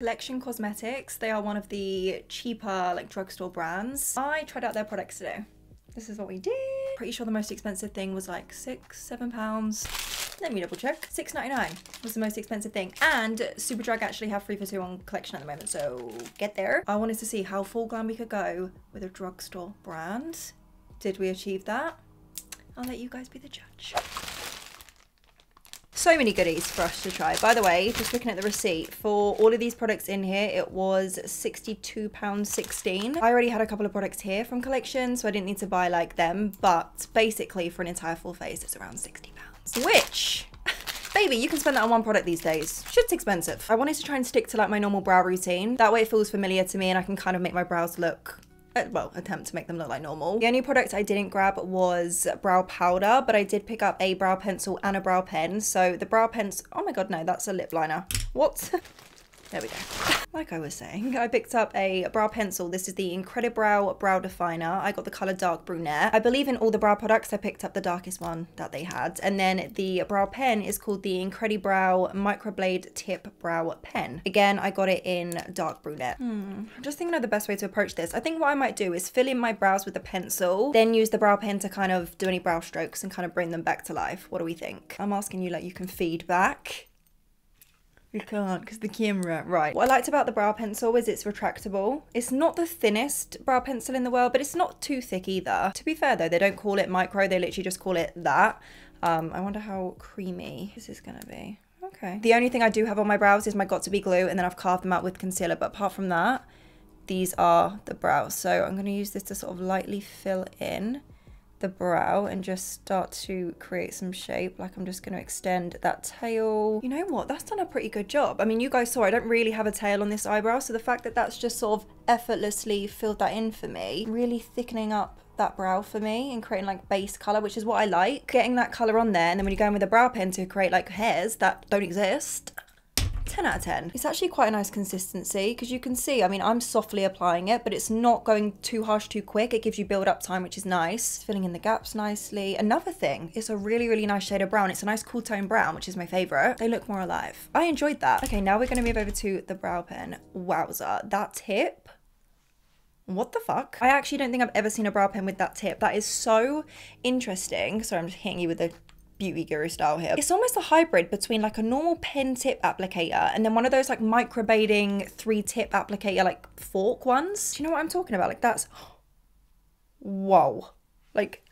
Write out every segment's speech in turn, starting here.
Collection Cosmetics, they are one of the cheaper like drugstore brands. I tried out their products today. This is what we did. Pretty sure the most expensive thing was like six, seven pounds. Let me double check. Six ninety nine was the most expensive thing. And Superdrug actually have free for two on collection at the moment, so get there. I wanted to see how full glam we could go with a drugstore brand. Did we achieve that? I'll let you guys be the judge. So many goodies for us to try. By the way, just looking at the receipt, for all of these products in here, it was £62.16. I already had a couple of products here from collection, so I didn't need to buy like them. But basically, for an entire full face, it's around £60. Which Baby, you can spend that on one product these days. Shit's expensive. I wanted to try and stick to like my normal brow routine. That way it feels familiar to me and I can kind of make my brows look Uh, well, attempt to make them look like normal. The only product I didn't grab was brow powder, but I did pick up a brow pencil and a brow pen. So the brow pens, oh my god, no, that's a lip liner. What? There we go. Like I was saying, I picked up a brow pencil. This is the Incredibrow Brow Definer. I got the color Dark Brunette. I believe in all the brow products, I picked up the darkest one that they had. And then the brow pen is called the Incredibrow Microblade Tip Brow Pen. Again, I got it in Dark Brunette. Hmm. I'm just thinking of the best way to approach this. I think what I might do is fill in my brows with a pencil, then use the brow pen to kind of do any brow strokes and kind of bring them back to life. What do we think? I'm asking you like you can feedback. You can't because the camera. Right. What I liked about the brow pencil is it's retractable. It's not the thinnest brow pencil in the world, but it's not too thick either. To be fair though, they don't call it micro, they literally just call it that. Um, I wonder how creamy this is gonna be. Okay. The only thing I do have on my brows is my got2b glue and then I've carved them out with concealer. But apart from that, these are the brows. So I'm gonna use this to sort of lightly fill in the brow and just start to create some shape. Like I'm just going to extend that tail. You know what? That's done a pretty good job. I mean, you guys saw I don't really have a tail on this eyebrow. So the fact that that's just sort of effortlessly filled that in for me, really thickening up that brow for me and creating like base color, which is what I like. Getting that color on there and then when you go in with a brow pen to create like hairs that don't exist, 10 out of 10. It's actually quite a nice consistency because you can see, I mean, I'm softly applying it, but it's not going too harsh too quick. It gives you build up time, which is nice. Filling in the gaps nicely. Another thing, it's a really, really nice shade of brown. It's a nice cool tone brown, which is my favorite. They look more alive. I enjoyed that. Okay, now we're going to move over to the brow pen. Wowza, that tip what the fuck? I actually don't think I've ever seen a brow pen with that tip. That is so interesting. Sorry, I'm just hitting you with a beauty guru style here. It's almost a hybrid between like a normal pen tip applicator and then one of those like microblading three tip applicator like fork ones. Do you know what I'm talking about? Like that's, whoa. Like,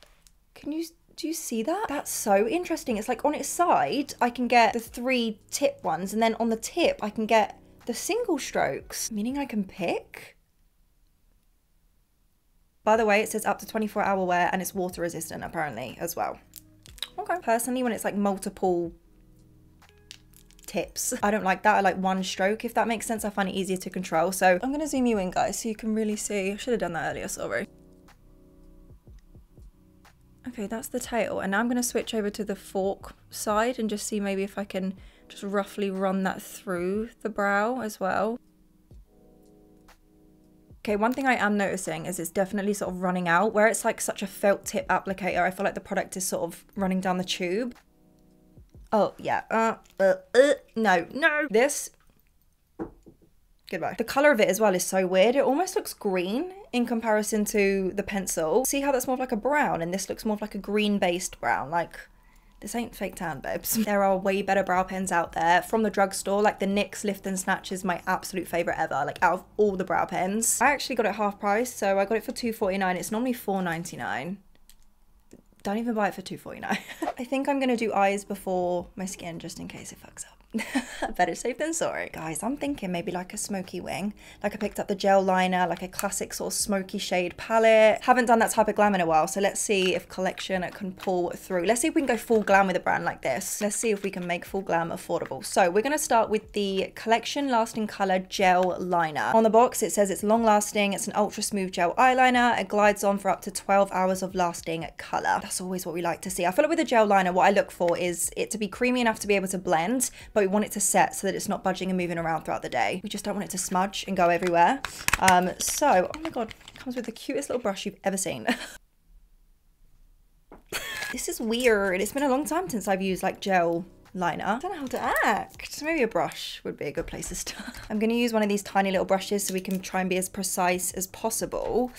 can you, do you see that? That's so interesting. It's like on its side, I can get the three tip ones and then on the tip, I can get the single strokes, meaning I can pick. By the way, it says up to 24 hour wear and it's water resistant apparently as well. Okay. Personally, when it's like multiple tips. I don't like that. I like one stroke, if that makes sense. I find it easier to control. So I'm to zoom you in, guys, so you can really see. I should have done that earlier, sorry. Okay, that's the tail. And now I'm to switch over to the fork side and just see maybe if I can just roughly run that through the brow as well. Okay, one thing I am noticing is it's definitely sort of running out. Where it's like such a felt tip applicator, I feel like the product is sort of running down the tube. Oh, yeah. Uh, uh, uh, no, no. This, goodbye. The colour of it as well is so weird. It almost looks green in comparison to the pencil. See how that's more of like a brown and this looks more of like a green based brown. Like, this ain't fake tan, babes. There are way better brow pens out there from the drugstore. Like the NYX Lift and Snatch is my absolute favourite ever. Like out of all the brow pens. I actually got it half price, so I got it for two forty nine. It's normally four ninety nine. Don't even buy it for two forty nine. I think I'm gonna do eyes before my skin just in case it fucks up. Better safe than sorry. Guys, I'm thinking maybe like a smoky wing. Like I picked up the gel liner, like a classic sort of smoky shade palette. Haven't done that type of glam in a while, so let's see if collection can pull through. Let's see if we can go full glam with a brand like this. Let's see if we can make full glam affordable. So we're gonna start with the collection lasting color gel liner. On the box, it says it's long lasting, it's an ultra smooth gel eyeliner. It glides on for up to 12 hours of lasting color. That's always what we like to see. I feel like with a gel liner, what I look for is it to be creamy enough to be able to blend, but we want it to set so that it's not budging and moving around throughout the day. We just don't want it to smudge and go everywhere. Um, so, oh my god, comes with the cutest little brush you've ever seen. this is weird. It's been a long time since I've used like gel liner. I don't know how to act. Maybe a brush would be a good place to start. I'm going to use one of these tiny little brushes so we can try and be as precise as possible.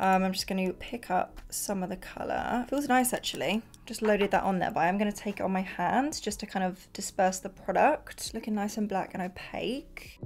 Um, I'm just going to pick up some of the colour. Feels nice actually. Just loaded that on there, but I'm going to take it on my hand just to kind of disperse the product. Looking nice and black and opaque.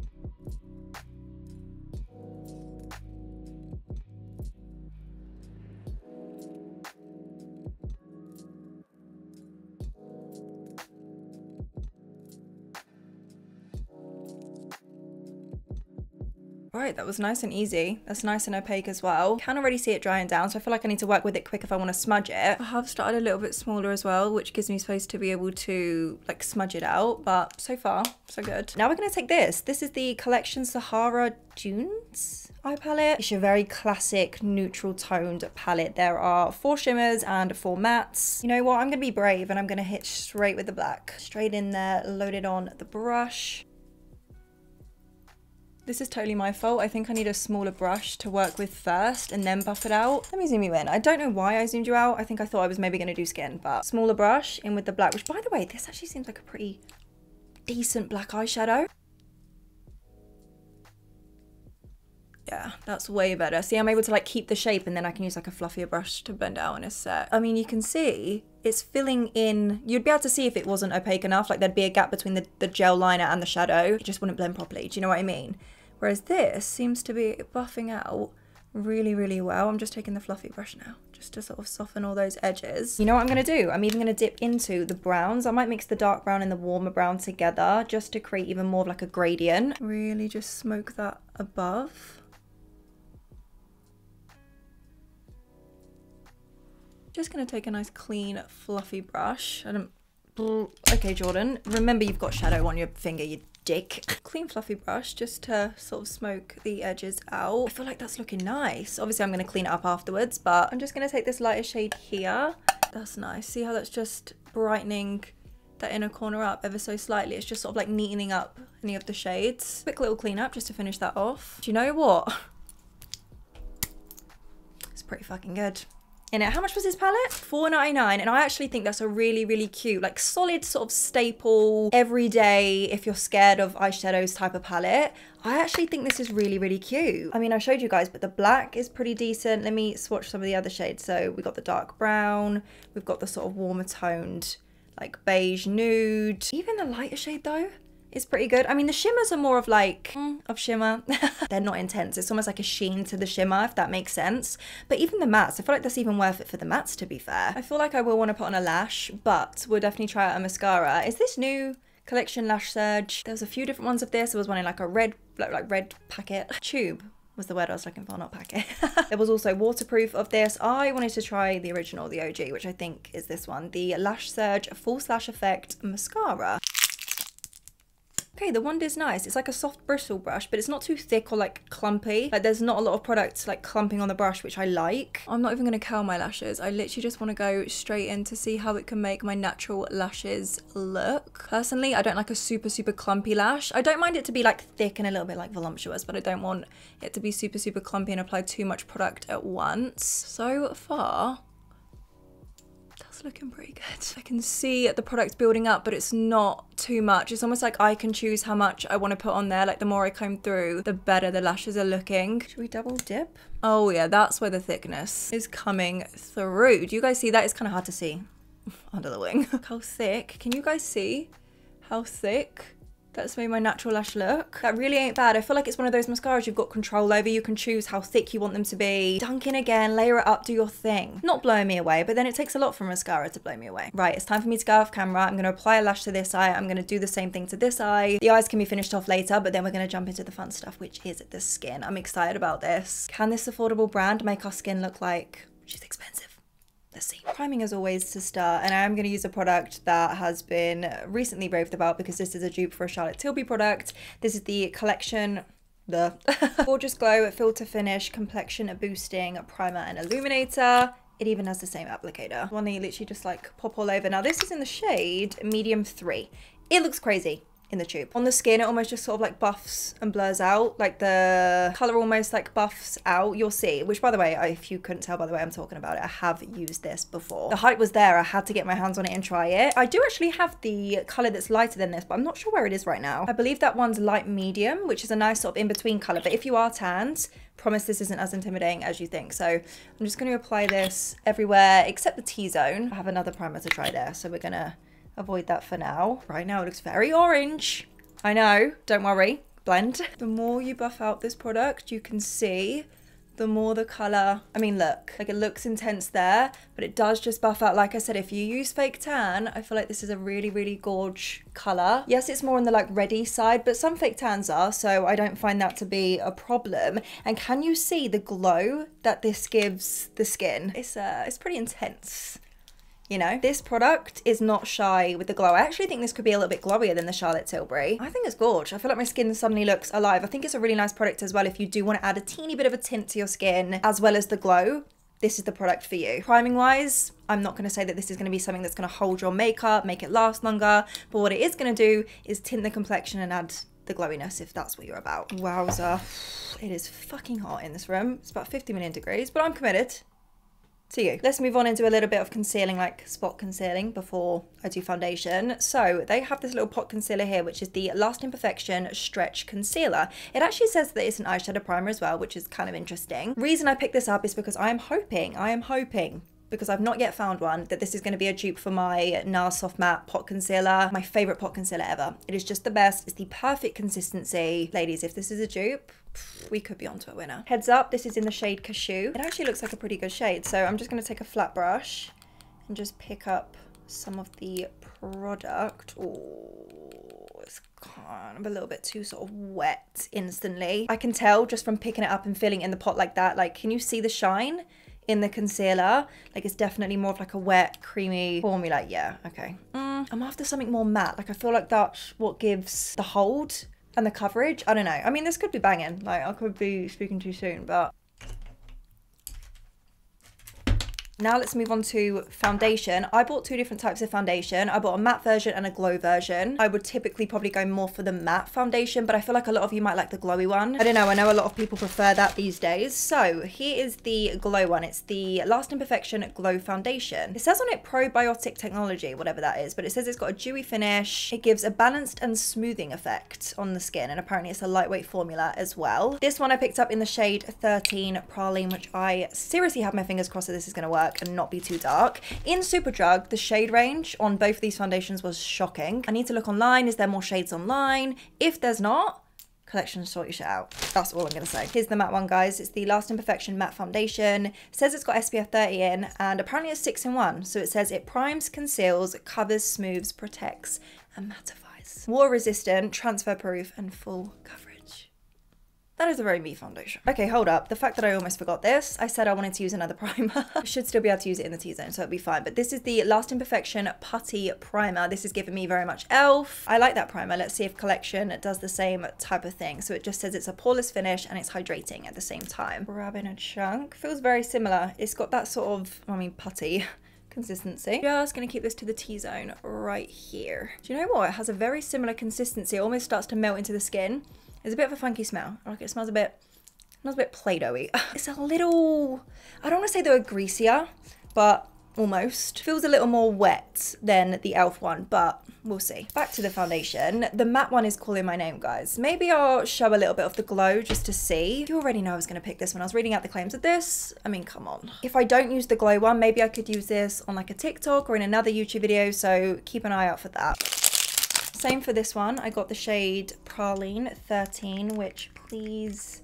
Right, that was nice and easy. That's nice and opaque as well. Can already see it drying down, so I feel like I need to work with it quick if I want to smudge it. I have started a little bit smaller as well, which gives me space to be able to like smudge it out, but so far, so good. Now we're going to take this. This is the Collection Sahara Dunes eye palette. It's your very classic neutral toned palette. There are four shimmers and four mattes. You know what? I'm going to be brave and I'm going to hit straight with the black. Straight in there, loaded on the brush. This is totally my fault. I think I need a smaller brush to work with first and then buff it out. Let me zoom you in. I don't know why I zoomed you out. I think I thought I was maybe going to do skin, but smaller brush in with the black, which by the way, this actually seems like a pretty decent black eyeshadow. Yeah, that's way better. See, I'm able to like keep the shape and then I can use like a fluffier brush to blend out in a set. I mean, you can see it's filling in, you'd be able to see if it wasn't opaque enough, like there'd be a gap between the, the gel liner and the shadow. It just wouldn't blend properly. Do you know what I mean? Whereas this seems to be buffing out really, really well. I'm just taking the fluffy brush now just to sort of soften all those edges. You know what I'm to do? I'm even to dip into the browns. I might mix the dark brown and the warmer brown together just to create even more of like a gradient. Really just smoke that above. Just going to take a nice clean fluffy brush. I don't... Um, mm, okay, Jordan, remember you've got shadow on your finger, you dick. Clean fluffy brush just to sort of smoke the edges out. I feel like that's looking nice. Obviously I'm to clean it up afterwards, but I'm just to take this lighter shade here. That's nice. See how that's just brightening that inner corner up ever so slightly. It's just sort of like neatening up any of the shades. Quick little clean up just to finish that off. Do you know what? It's pretty fucking good in it. How much was this palette? $4.99 and I actually think that's a really, really cute, like solid sort of staple, everyday, if you're scared of eyeshadows type of palette. I actually think this is really, really cute. I mean, I showed you guys, but the black is pretty decent. Let me swatch some of the other shades. So we got the dark brown, we've got the sort of warmer toned like beige nude. Even the lighter shade though, is pretty good. I mean, the shimmers are more of like, mm, of shimmer. They're not intense. It's almost like a sheen to the shimmer, if that makes sense. But even the mattes, I feel like that's even worth it for the mattes, to be fair. I feel like I will want to put on a lash, but we'll definitely try out a mascara. Is this new? Collection Lash Surge. There was a few different ones of this. There was one in like a red, like, like red packet. Tube was the word I was looking for, not packet. there was also waterproof of this. I wanted to try the original, the OG, which I think is this one. The Lash Surge False Lash Effect Mascara. Okay, the wand is nice. It's like a soft bristle brush, but it's not too thick or like clumpy. Like there's not a lot of products like clumping on the brush, which I like. I'm not even gonna curl my lashes. I literally just wanna go straight in to see how it can make my natural lashes look. Personally, I don't like a super, super clumpy lash. I don't mind it to be like thick and a little bit like voluptuous, but I don't want it to be super, super clumpy and apply too much product at once. So far, looking pretty good. I can see the product building up, but it's not too much. It's almost like I can choose how much I want to put on there. Like the more I comb through, the better the lashes are looking. Should we double dip? Oh yeah, that's where the thickness is coming through. Do you guys see that? It's kind of hard to see under the wing. how thick? Can you guys see how thick that's made my natural lash look. That really ain't bad. I feel like it's one of those mascaras you've got control over. You can choose how thick you want them to be. Dunk in again, layer it up, do your thing. Not blowing me away, but then it takes a lot for mascara to blow me away. Right, it's time for me to go off camera. I'm gonna apply a lash to this eye. I'm gonna do the same thing to this eye. The eyes can be finished off later, but then we're gonna jump into the fun stuff, which is the skin. I'm excited about this. Can this affordable brand make our skin look like she's expensive? Let's see. Priming as always to start, and I am going to use a product that has been recently raved about because this is a dupe for a Charlotte Tilbury product. This is the collection the Gorgeous Glow Filter Finish Complexion Boosting Primer and Illuminator. It even has the same applicator. One that you literally just like pop all over. Now this is in the shade medium three. It looks crazy. In the tube. On the skin, it almost just sort of like buffs and blurs out, like the color almost like buffs out. You'll see, which by the way, if you couldn't tell by the way I'm talking about it, I have used this before. The hype was there. I had to get my hands on it and try it. I do actually have the color that's lighter than this, but I'm not sure where it is right now. I believe that one's light medium, which is a nice sort of in-between color. But if you are tanned, promise this isn't as intimidating as you think. So I'm just going to apply this everywhere except the T-zone. I have another primer to try there. So we're going to avoid that for now. Right now it looks very orange. I know, don't worry, blend. The more you buff out this product, you can see the more the color, I mean, look, like it looks intense there, but it does just buff out. Like I said, if you use fake tan, I feel like this is a really, really gorge color. Yes, it's more on the like ready side, but some fake tans are, so I don't find that to be a problem. And can you see the glow that this gives the skin? It's, uh, it's pretty intense you know? This product is not shy with the glow. I actually think this could be a little bit glowier than the Charlotte Tilbury. I think it's gorgeous. I feel like my skin suddenly looks alive. I think it's a really nice product as well if you do want to add a teeny bit of a tint to your skin as well as the glow this is the product for you. Priming wise, I'm not going to say that this is going to be something that's going to hold your makeup, make it last longer, but what it is going to do is tint the complexion and add the glowiness if that's what you're about. Wowza. It is fucking hot in this room. It's about 50 million degrees, but I'm committed to you. Let's move on into a little bit of concealing, like spot concealing before I do foundation. So they have this little pot concealer here, which is the Lasting Perfection Stretch Concealer. It actually says that it's an eyeshadow primer as well, which is kind of interesting. Reason I picked this up is because I am hoping, I am hoping because I've not yet found one, that this is going to be a dupe for my NARS Soft Matte Pot Concealer. My favourite pot concealer ever. It is just the best. It's the perfect consistency. Ladies, if this is a dupe, we could be onto a winner. Heads up, this is in the shade Cashew. It actually looks like a pretty good shade. So I'm just going to take a flat brush and just pick up some of the product. Oh, it's kind of a little bit too sort of wet instantly. I can tell just from picking it up and filling in the pot like that. Like, can you see the shine? in the concealer. Like it's definitely more of like a wet, creamy formula. Yeah, okay. Mm, I'm after something more matte. Like I feel like that's what gives the hold and the coverage. I don't know. I mean, this could be banging. Like I could be speaking too soon, but Now let's move on to foundation. I bought two different types of foundation. I bought a matte version and a glow version. I would typically probably go more for the matte foundation, but I feel like a lot of you might like the glowy one. I don't know, I know a lot of people prefer that these days. So here is the glow one. It's the Lasting Perfection Glow Foundation. It says on it probiotic technology, whatever that is, but it says it's got a dewy finish. It gives a balanced and smoothing effect on the skin, and apparently it's a lightweight formula as well. This one I picked up in the shade 13 Praline, which I seriously have my fingers crossed that this is going to work work and not be too dark. In Superdrug, the shade range on both of these foundations was shocking. I need to look online. Is there more shades online? If there's not, collection sort your shit out. That's all I'm going to say. Here's the matte one, guys. It's the Lasting Perfection Matte Foundation. Says it's got SPF 30 in, and apparently it's 6 in 1. So it says it primes, conceals, covers, smooths, protects, and mattifies. Water resistant, transfer proof, and full coverage. That is a very me foundation. Okay, hold up. The fact that I almost forgot this, I said I wanted to use another primer. I should still be able to use it in the T-zone, so it'll be fine. But this is the Lasting Perfection Putty Primer. This is giving me very much e.l.f. I like that primer. Let's see if Collection does the same type of thing. So it just says it's a poreless finish and it's hydrating at the same time. Grabbing a chunk. Feels very similar. It's got that sort of, I mean, putty consistency. Just gonna keep this to the T-zone right here. Do you know what? It has a very similar consistency. It almost starts to melt into the skin. It's a bit of a funky smell. Like it smells a bit, smells a bit Play-Doh-y. It's a little, I don't want to say they were greasier, but almost. Feels a little more wet than the e.l.f. one, but we'll see. Back to the foundation. The matte one is calling my name, guys. Maybe I'll show a little bit of the glow just to see. You already know I was to pick this when I was reading out the claims of this. I mean, come on. If I don't use the glow one, maybe I could use this on like a TikTok or in another YouTube video, so keep an eye out for that. Same for this one. I got the shade Praline 13, which please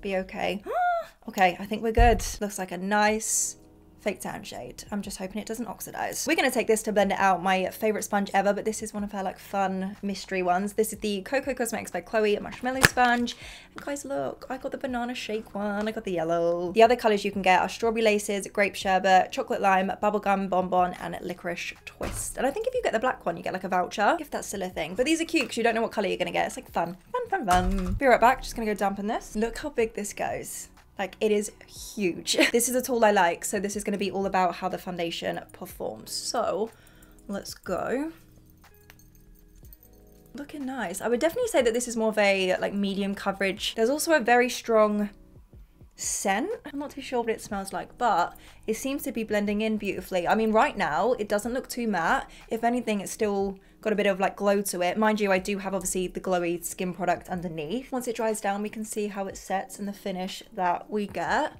be okay. okay, I think we're good. Looks like a nice fake tan shade. I'm just hoping it doesn't oxidize. We're gonna take this to blend it out. My favorite sponge ever, but this is one of her like fun mystery ones. This is the Coco Cosmetics by Chloe Marshmallow Sponge. And guys, look, I got the banana shake one. I got the yellow. The other colors you can get are strawberry laces, grape sherbet, chocolate lime, bubblegum bonbon, and licorice twist. And I think if you get the black one, you get like a voucher, if that's still a thing. But these are cute because you don't know what color you're gonna get. It's like fun, fun, fun, fun. Be right back. Just gonna go dampen this. Look how big this goes. Like it is huge. this is a tool I like, so this is going to be all about how the foundation performs. So let's go. looking nice. I would definitely say that this is more of a like medium coverage. There's also a very strong scent. I'm not too sure what it smells like, but it seems to be blending in beautifully. I mean, right now, it doesn't look too matte. If anything, it's still got a bit of like glow to it. Mind you, I do have obviously the glowy skin product underneath. Once it dries down, we can see how it sets and the finish that we get.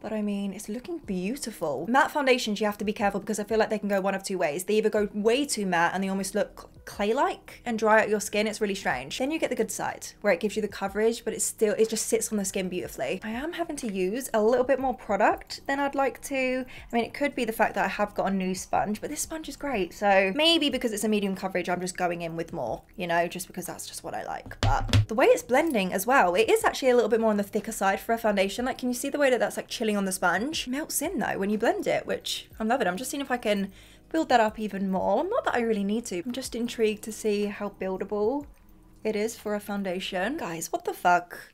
But I mean, it's looking beautiful. Matte foundations, you have to be careful because I feel like they can go one of two ways. They either go way too matte and they almost look clay-like and dry out your skin. It's really strange. Then you get the good side where it gives you the coverage, but it still, it just sits on the skin beautifully. I am having to use a little bit more product than I'd like to. I mean, it could be the fact that I have got a new sponge, but this sponge is great. So maybe because it's a medium coverage, I'm just going in with more, you know, just because that's just what I like. But the way it's blending as well, it is actually a little bit more on the thicker side for a foundation. Like, can you see the way that that's like chilling on the sponge. melts in though when you blend it, which I'm loving. I'm just seeing if I can build that up even more. Not that I really need to. I'm just intrigued to see how buildable it is for a foundation. Guys, what the fuck?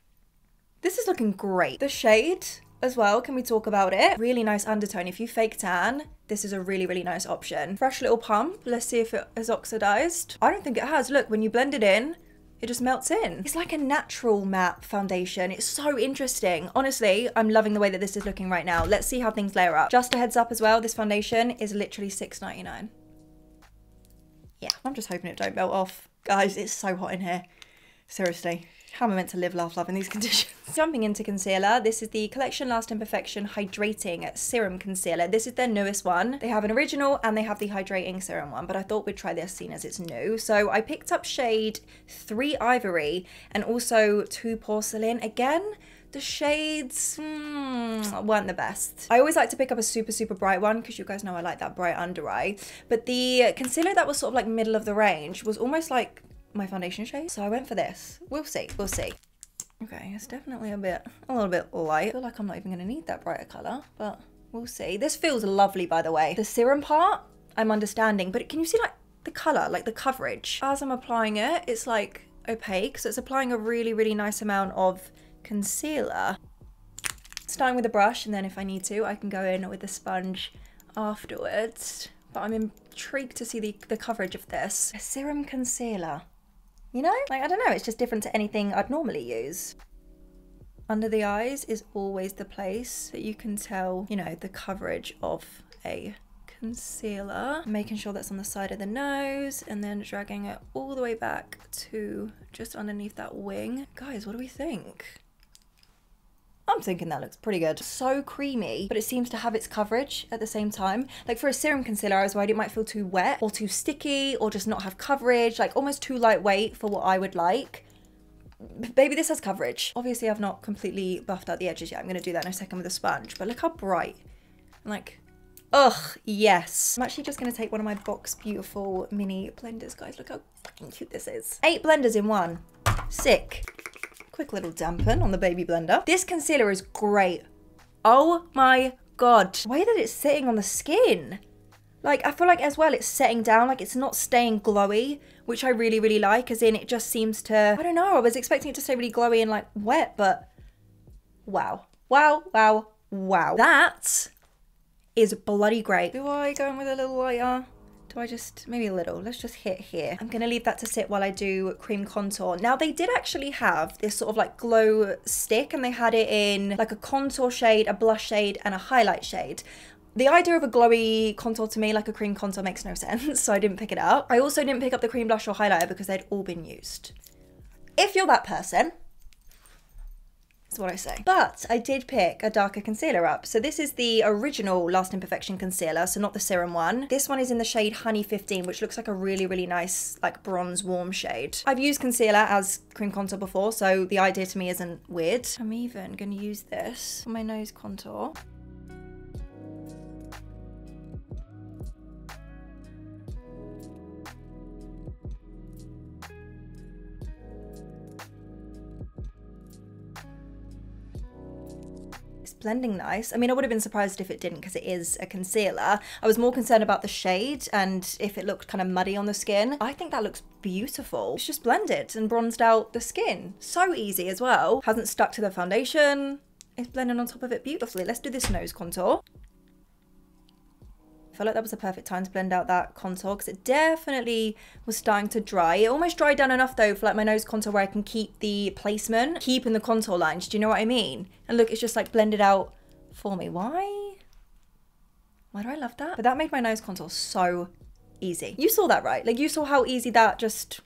This is looking great. The shade as well, can we talk about it? Really nice undertone. If you fake tan, this is a really, really nice option. Fresh little pump. Let's see if it has oxidized. I don't think it has. Look, when you blend it in, it just melts in. It's like a natural matte foundation. It's so interesting. Honestly, I'm loving the way that this is looking right now. Let's see how things layer up. Just a heads up as well, this foundation is literally $6.99. Yeah, I'm just hoping it don't melt off. Guys, it's so hot in here. Seriously. How am I meant to live, laugh, love in these conditions? Jumping into concealer, this is the Collection Lasting Perfection Hydrating Serum Concealer. This is their newest one. They have an original and they have the hydrating serum one, but I thought we'd try this seeing as it's new. So I picked up shade 3 Ivory and also 2 Porcelain. Again, the shades mm, weren't the best. I always like to pick up a super, super bright one because you guys know I like that bright under eye. But the concealer that was sort of like middle of the range was almost like my foundation shade. So I went for this. We'll see, we'll see. Okay, it's definitely a bit, a little bit light. I feel like I'm not even gonna need that brighter color, but we'll see. This feels lovely, by the way. The serum part, I'm understanding, but can you see like the color, like the coverage? As I'm applying it, it's like opaque, so it's applying a really, really nice amount of concealer. Starting with a brush, and then if I need to, I can go in with a sponge afterwards. But I'm intrigued to see the, the coverage of this. A serum concealer. You know? Like, I don't know, it's just different to anything I'd normally use. Under the eyes is always the place that you can tell, you know, the coverage of a concealer. Making sure that's on the side of the nose and then dragging it all the way back to just underneath that wing. Guys, what do we think? I'm thinking that looks pretty good. So creamy, but it seems to have its coverage at the same time. Like for a serum concealer, I was worried it might feel too wet or too sticky or just not have coverage, like almost too lightweight for what I would like. Baby, this has coverage. Obviously, I've not completely buffed out the edges yet. I'm to do that in a second with a sponge, but look how bright. I'm Like, ugh, yes. I'm actually just to take one of my Box Beautiful mini blenders, guys. Look how fucking cute this is. Eight blenders in one. Sick. Quick little dampen on the baby blender. This concealer is great. Oh my god. The way that it's sitting on the skin. Like, I feel like as well it's setting down, like it's not staying glowy, which I really, really like, as in it just seems to, I don't know, I was expecting it to stay really glowy and like wet, but wow. Wow, wow, wow. That is bloody great. Do I go in with a little lighter? Uh? Do I just, maybe a little, let's just hit here. I'm gonna leave that to sit while I do cream contour. Now they did actually have this sort of like glow stick and they had it in like a contour shade, a blush shade and a highlight shade. The idea of a glowy contour to me, like a cream contour, makes no sense, so I didn't pick it up. I also didn't pick up the cream blush or highlighter because they'd all been used. If you're that person, that's what I say. But I did pick a darker concealer up. So this is the original Lasting Perfection concealer, so not the serum one. This one is in the shade Honey 15, which looks like a really, really nice, like bronze warm shade. I've used concealer as cream contour before, so the idea to me isn't weird. I'm even gonna use this for my nose contour. Blending nice. I mean, I would have been surprised if it didn't because it is a concealer. I was more concerned about the shade and if it looked kind of muddy on the skin. I think that looks beautiful. It's just blended and bronzed out the skin. So easy as well. Hasn't stuck to the foundation. It's blending on top of it beautifully. Let's do this nose contour. I feel like that was the perfect time to blend out that contour because it definitely was starting to dry. It almost dried down enough though for like my nose contour where I can keep the placement, keeping the contour lines. Do you know what I mean? And look, it's just like blended out for me. Why? Why do I love that? But that made my nose contour so easy. You saw that, right? Like you saw how easy that just,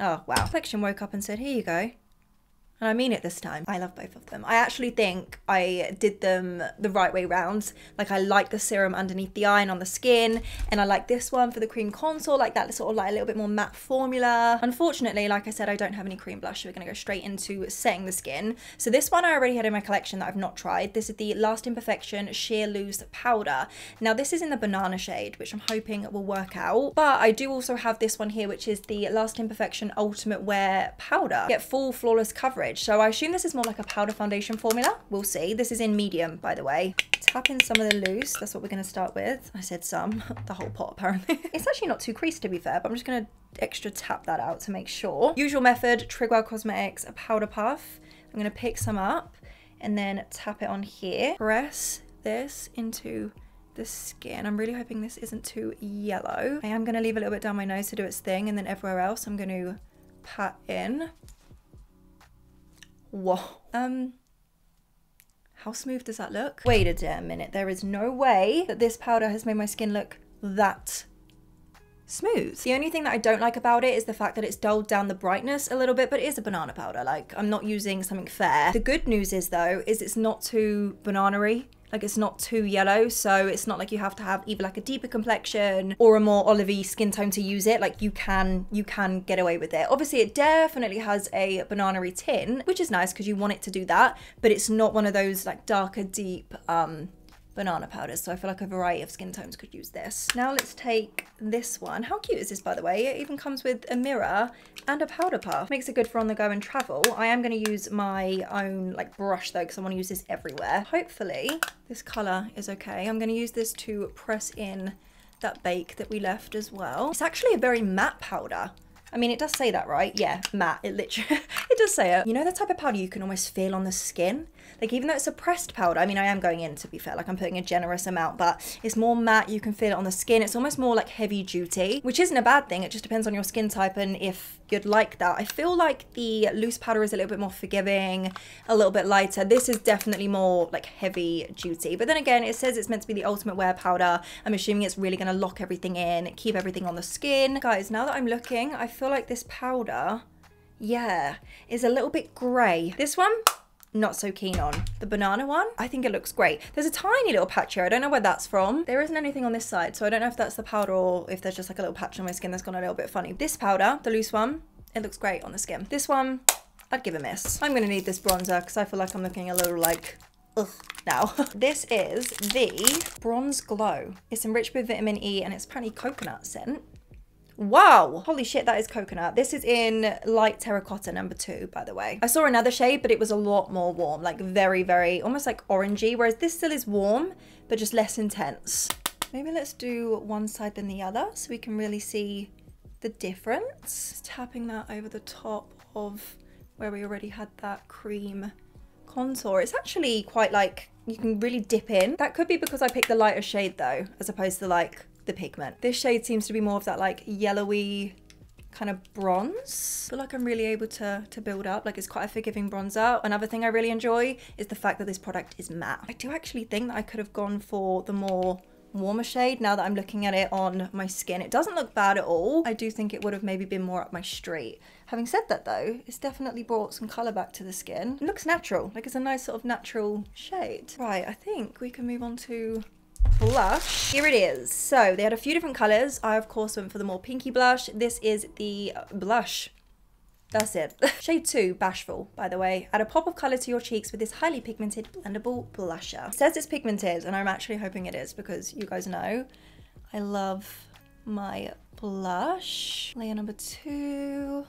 oh wow. Collection woke up and said, here you go. And I mean it this time. I love both of them. I actually think I did them the right way round. Like I like the serum underneath the eye and on the skin. And I like this one for the cream contour, like that sort of like a little bit more matte formula. Unfortunately, like I said, I don't have any cream blush. So we're gonna go straight into setting the skin. So this one I already had in my collection that I've not tried. This is the Lasting Perfection Sheer Loose Powder. Now this is in the banana shade, which I'm hoping will work out. But I do also have this one here, which is the Lasting Perfection Ultimate Wear Powder. Get full flawless coverage coverage. So I assume this is more like a powder foundation formula. We'll see. This is in medium, by the way. Tap in some of the loose. That's what we're going to start with. I said some. the whole pot, apparently. it's actually not too creased, to be fair, but I'm just going to extra tap that out to make sure. Usual method, Trigwell Cosmetics, a powder puff. I'm going to pick some up and then tap it on here. Press this into the skin. I'm really hoping this isn't too yellow. I am going to leave a little bit down my nose to do its thing and then everywhere else I'm going to pat in. Whoa. Um, how smooth does that look? Wait a damn minute. There is no way that this powder has made my skin look that smooth. The only thing that I don't like about it is the fact that it's dulled down the brightness a little bit, but it is a banana powder. Like, I'm not using something fair. The good news is, though, is it's not too banana-y. Like it's not too yellow, so it's not like you have to have either like a deeper complexion or a more olivey skin tone to use it. Like you can you can get away with it. Obviously, it definitely has a banana tint, which is nice because you want it to do that, but it's not one of those like darker, deep um banana powders. So I feel like a variety of skin tones could use this. Now let's take this one. How cute is this, by the way? It even comes with a mirror and a powder puff. Makes it good for on the go and travel. I am going to use my own like brush though, because I want to use this everywhere. Hopefully this color is okay. I'm going to use this to press in that bake that we left as well. It's actually a very matte powder. I mean, it does say that, right? Yeah, matte. It literally, it does say it. You know the type of powder you can almost feel on the skin? Like even though it's a pressed powder, I mean, I am going in to be fair, like I'm putting a generous amount, but it's more matte. You can feel it on the skin. It's almost more like heavy duty, which isn't a bad thing. It just depends on your skin type and if you'd like that. I feel like the loose powder is a little bit more forgiving, a little bit lighter. This is definitely more like heavy duty. But then again, it says it's meant to be the ultimate wear powder. I'm assuming it's really going to lock everything in, keep everything on the skin. Guys, now that I'm looking, I feel like this powder, yeah, is a little bit grey. This one, not so keen on. The banana one, I think it looks great. There's a tiny little patch here. I don't know where that's from. There isn't anything on this side, so I don't know if that's the powder or if there's just like a little patch on my skin that's gone a little bit funny. This powder, the loose one, it looks great on the skin. This one, I'd give a miss. I'm gonna need this bronzer because I feel like I'm looking a little like Ugh, now. this is the Bronze Glow. It's enriched with vitamin E and it's apparently coconut scent. Wow. Holy shit, that is coconut. This is in light terracotta number two, by the way. I saw another shade, but it was a lot more warm, like very, very, almost like orangey, whereas this still is warm, but just less intense. Maybe let's do one side than the other so we can really see the difference. Just tapping that over the top of where we already had that cream contour. It's actually quite like, you can really dip in. That could be because I picked the lighter shade though, as opposed to like the pigment. This shade seems to be more of that like yellowy kind of bronze. Feel like I'm really able to, to build up, like it's quite a forgiving bronzer. Another thing I really enjoy is the fact that this product is matte. I do actually think that I could have gone for the more warmer shade now that I'm looking at it on my skin. It doesn't look bad at all. I do think it would have maybe been more up my street. Having said that though, it's definitely brought some colour back to the skin. It looks natural, like it's a nice sort of natural shade. Right, I think we can move on to blush. Here it is. So they had a few different colors. I, of course, went for the more pinky blush. This is the blush. That's it. Shade 2, Bashful, by the way. Add a pop of colour to your cheeks with this highly pigmented blendable blusher. It says it's pigmented, and I'm actually hoping it is because you guys know I love my blush. Layer number two.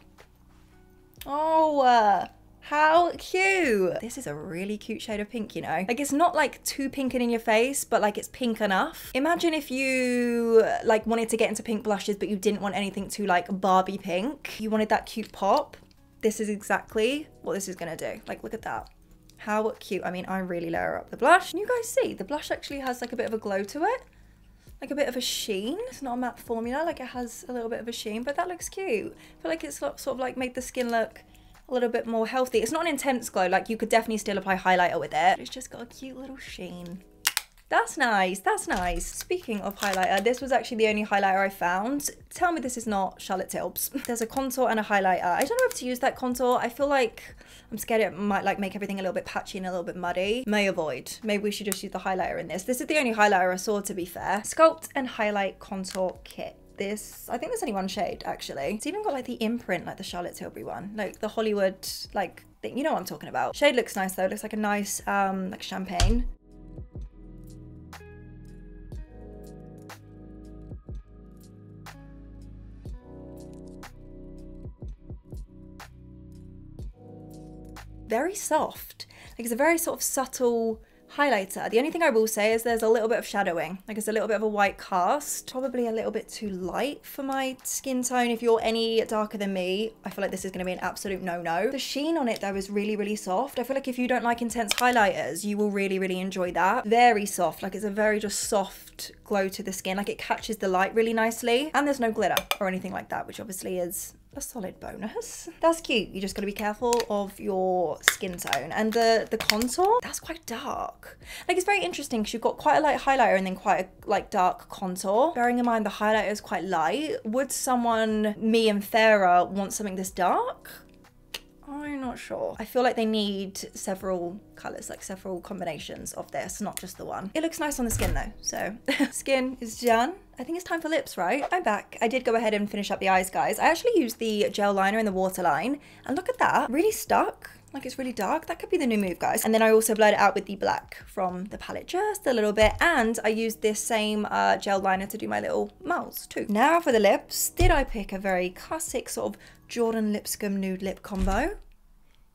Oh, uh, how cute. This is a really cute shade of pink, you know? Like it's not like too pink and in your face, but like it's pink enough. Imagine if you like wanted to get into pink blushes, but you didn't want anything too like Barbie pink. You wanted that cute pop. This is exactly what this is gonna do. Like, look at that. How cute. I mean, I really layer up the blush. You guys see, the blush actually has like a bit of a glow to it. like a bit of a sheen. It's not a matte formula, like it has a little bit of a sheen, but that looks cute. I feel like it's sort of like made the skin look a little bit more healthy. It's not an intense glow, like you could definitely still apply highlighter with it. It's just got a cute little sheen. That's nice, that's nice. Speaking of highlighter, this was actually the only highlighter I found. Tell me this is not Charlotte Tilbury. There's a contour and a highlighter. I don't know if to use that contour. I feel like I'm scared it might like make everything a little bit patchy and a little bit muddy. May avoid. Maybe we should just use the highlighter in this. This is the only highlighter I saw to be fair. Sculpt and Highlight Contour Kit this i think there's only one shade actually. It's even got like the imprint like the charlotte tilbury one like the hollywood like thing. You know what i'm talking about. Shade looks nice though. It looks like a nice um like champagne. Very soft. Like it's a very sort of subtle highlighter. The only thing I will say is there's a little bit of shadowing, like it's a little bit of a white cast, probably a little bit too light for my skin tone. If you're any darker than me, I feel like this is gonna be an absolute no-no. The sheen on it though is really, really soft. I feel like if you don't like intense highlighters, you will really, really enjoy that. Very soft, like it's a very just soft glow to the skin. Like it catches the light really nicely. And there's no glitter or anything like that, which obviously is a solid bonus. That's cute. You just got to be careful of your skin tone. And the, the contour, that's quite dark. Like it's very interesting because you've got quite a light highlighter and then quite a like dark contour. Bearing in mind the highlighter is quite light. Would someone, me and Farah, want something this dark? I'm not sure. I feel like they need several colors, like several combinations of this, not just the one. It looks nice on the skin though, so skin is done. I think it's time for lips, right? I'm back. I did go ahead and finish up the eyes, guys. I actually used the gel liner in the waterline, and look at that, really stuck. Like it's really dark. That could be the new move, guys. And then I also blurred it out with the black from the palette just a little bit. And I used this same uh, gel liner to do my little mouths too. Now for the lips. Did I pick a very classic sort of Jordan Lipscombe nude lip combo?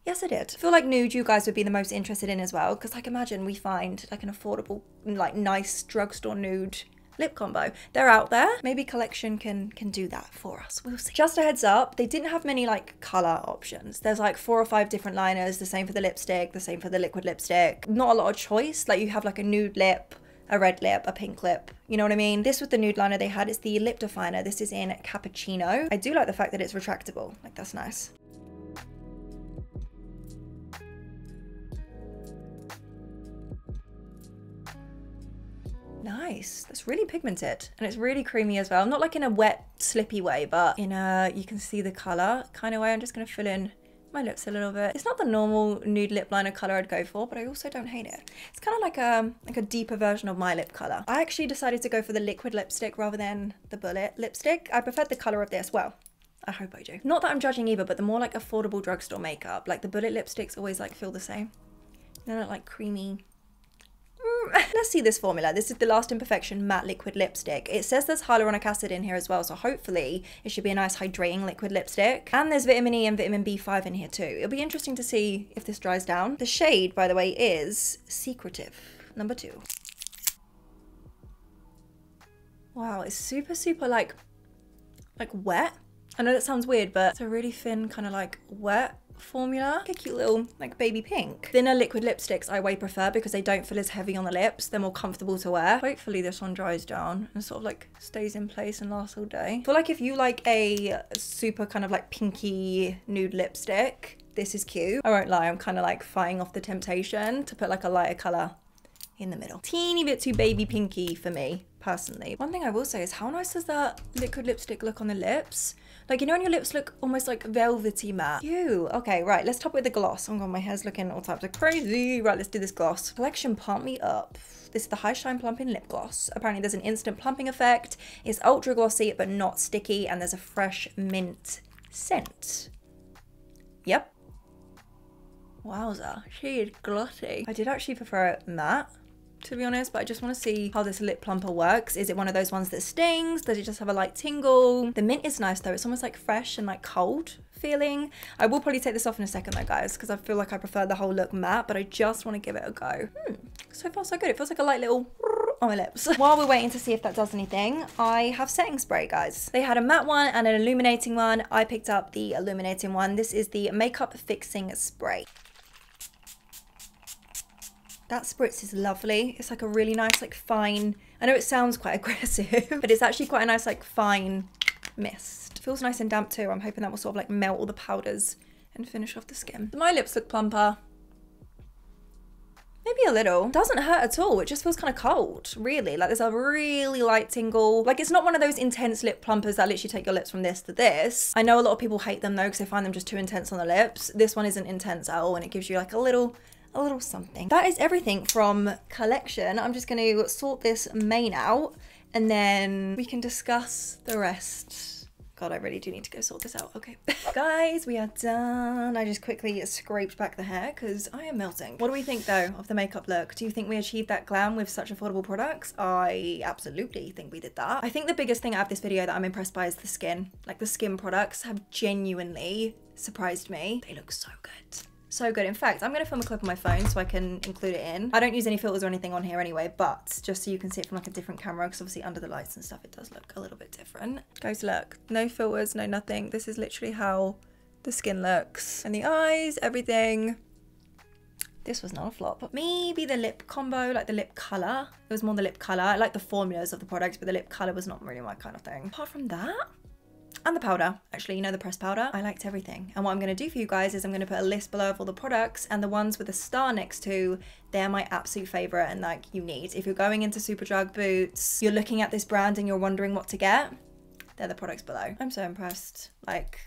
Yes, I did. I feel like nude you guys would be the most interested in as well, because like imagine we find like an affordable, like nice drugstore nude lip combo. They're out there. Maybe collection can can do that for us. We'll see. Just a heads up, they didn't have many like color options. There's like four or five different liners, the same for the lipstick, the same for the liquid lipstick. Not a lot of choice. Like you have like a nude lip, a red lip, a pink lip. You know what I mean? This was the nude liner they had. It's the lip definer. This is in cappuccino. I do like the fact that it's retractable. Like that's nice. Nice. That's really pigmented and it's really creamy as well. Not like in a wet, slippy way, but in a, you can see the color kind of way. I'm just going to fill in my lips a little bit. It's not the normal nude lip liner color I'd go for, but I also don't hate it. It's kind of like a, like a deeper version of my lip color. I actually decided to go for the liquid lipstick rather than the bullet lipstick. I preferred the color of this. Well, I hope I do. Not that I'm judging either, but the more like affordable drugstore makeup, like the bullet lipsticks always like feel the same. They're not like creamy let's see this formula. This is the Lasting Perfection Matte Liquid Lipstick. It says there's hyaluronic acid in here as well, so hopefully it should be a nice hydrating liquid lipstick. And there's vitamin E and vitamin B5 in here too. It'll be interesting to see if this dries down. The shade, by the way, is Secretive, number two. Wow, it's super, super like, like wet. I know that sounds weird, but it's a really thin kind of like wet formula. a cute little like baby pink. Thinner liquid lipsticks I way prefer because they don't feel as heavy on the lips. They're more comfortable to wear. Hopefully this one dries down and sort of like stays in place and lasts all day. I feel like if you like a super kind of like pinky nude lipstick, this is cute. I won't lie, I'm kind of like fighting off the temptation to put like a lighter colour in the middle. Teeny bit too baby pinky for me personally. One thing I will say is how nice does that liquid lipstick look on the lips? Like, you know when your lips look almost like velvety matte? Ew. Okay, right, let's top it with the gloss. Oh god, my hair's looking all types of crazy. Right, let's do this gloss. Collection Pump Me Up. This is the High Shine Plumping Lip Gloss. Apparently there's an instant plumping effect. It's ultra glossy, but not sticky, and there's a fresh mint scent. Yep. Wowza, she is glossy. I did actually prefer it matte to be honest, but I just want to see how this lip plumper works. Is it one of those ones that stings? Does it just have a light tingle? The mint is nice though. It's almost like fresh and like cold feeling. I will probably take this off in a second though, guys, because I feel like I prefer the whole look matte, but I just want to give it a go. Hmm, so far so good. It feels like a light little on my lips. While we're waiting to see if that does anything, I have setting spray, guys. They had a matte one and an illuminating one. I picked up the illuminating one. This is the Makeup Fixing Spray. That spritz is lovely. It's like a really nice, like fine, I know it sounds quite aggressive, but it's actually quite a nice, like fine mist. Feels nice and damp too. I'm hoping that will sort of like melt all the powders and finish off the skin. My lips look plumper. Maybe a little. Doesn't hurt at all. It just feels kind of cold, really. Like there's a really light tingle. Like it's not one of those intense lip plumpers that literally take your lips from this to this. I know a lot of people hate them though because they find them just too intense on the lips. This one isn't intense at all and it gives you like a little a little something. That is everything from collection. I'm just going to sort this mane out and then we can discuss the rest. God, I really do need to go sort this out. Okay. Guys, we are done. I just quickly scraped back the hair because I am melting. What do we think though of the makeup look? Do you think we achieved that glam with such affordable products? I absolutely think we did that. I think the biggest thing out of this video that I'm impressed by is the skin. Like the skin products have genuinely surprised me. They look so good so good. In fact, I'm going to film a clip on my phone so I can include it in. I don't use any filters or anything on here anyway, but just so you can see it from like a different camera, because obviously under the lights and stuff, it does look a little bit different. Guys, look, no filters, no nothing. This is literally how the skin looks. And the eyes, everything. This was not a flop. But maybe the lip combo, like the lip colour. It was more the lip colour. I like the formulas of the products, but the lip colour was not really my kind of thing. Apart from that, and the powder. Actually, you know the pressed powder? I liked everything. And what I'm going to do for you guys is I'm going to put a list below of all the products and the ones with a star next to, they're my absolute favorite and like you need. If you're going into Superdrug Boots, you're looking at this brand and you're wondering what to get, they're the products below. I'm so impressed. Like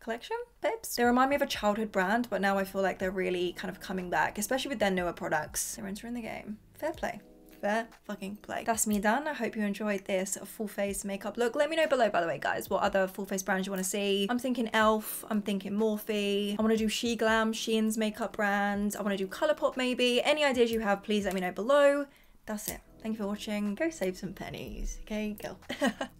collection babes they remind me of a childhood brand but now i feel like they're really kind of coming back especially with their newer products they're entering the game fair play fair fucking play. That's me done. I hope you enjoyed this full face makeup look. Let me know below, by the way, guys, what other full face brands you want to see. I'm thinking e.l.f. I'm thinking Morphe. I want to do She Glam, Shein's makeup brand. I want to do Colourpop maybe. Any ideas you have, please let me know below. That's it. Thank you for watching. Go save some pennies. Okay, go.